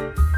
Bye.